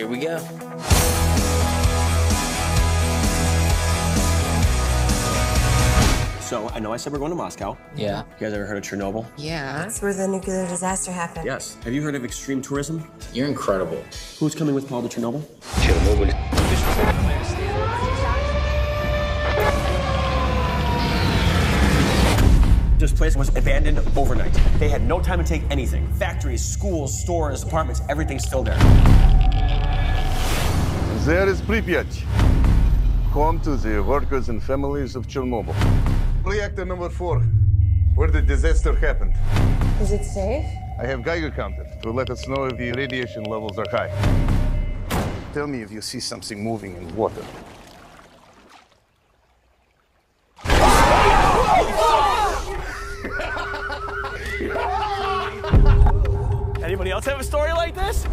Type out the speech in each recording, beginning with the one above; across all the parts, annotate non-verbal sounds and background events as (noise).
Here we go. So, I know I said we're going to Moscow. Yeah. You guys ever heard of Chernobyl? Yeah. That's where the nuclear disaster happened. Yes. Have you heard of extreme tourism? You're incredible. Who's coming with Paul to Chernobyl? Chernobyl. Place was abandoned overnight. They had no time to take anything. Factories, schools, stores, apartments, everything's still there. There is Pripyat, home to the workers and families of Chernobyl. Reactor number four, where the disaster happened. Is it safe? I have Geiger counter to let us know if the radiation levels are high. Tell me if you see something moving in water. Anybody else have a story like this?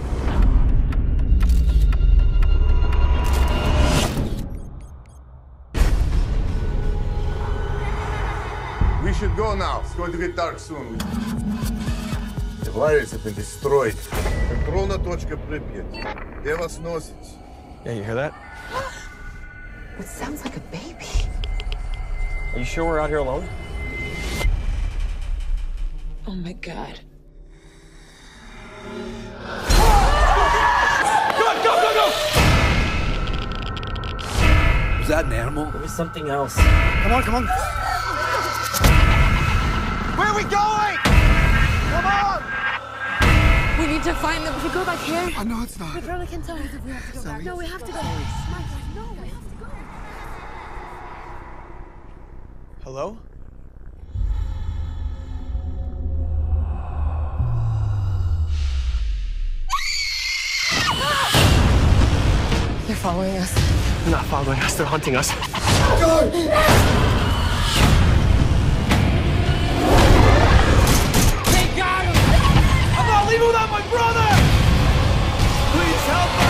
We should go now. It's going to get dark soon. The wires have been destroyed. Контрольная точка Припять. Где вас носит? Yeah, you hear that? (gasps) It sounds like a baby. Are you sure we're out here alone? Oh my god. Was that an animal? It was something else. Come on, come on. Where are we going? Come on! We need to find them. If we go back here. Oh, no, it's not. We probably can tell if we have to go back. No, we have to go. My God, no, we have to go. Hello? They're following us. They're not following us, they're hunting us. Go! They got him! I'm not leaving without my brother! Please help us!